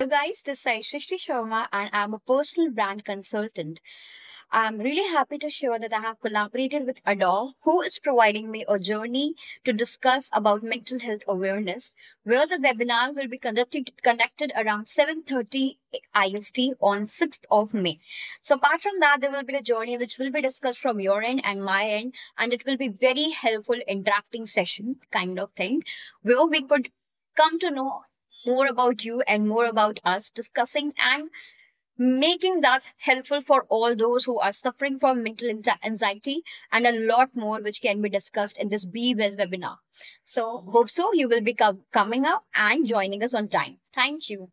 So guys, this is Shriesty Sharma and I'm a personal brand consultant. I'm really happy to share that I have collaborated with Adore, who is providing me a journey to discuss about mental health awareness, where the webinar will be conducted, conducted around 7.30 IST on 6th of May. So apart from that, there will be a journey which will be discussed from your end and my end, and it will be very helpful interacting session kind of thing, where we could come to know more about you and more about us, discussing and making that helpful for all those who are suffering from mental anxiety and a lot more which can be discussed in this Be Well webinar. So hope so you will be co- coming up and joining us on time. Thank you.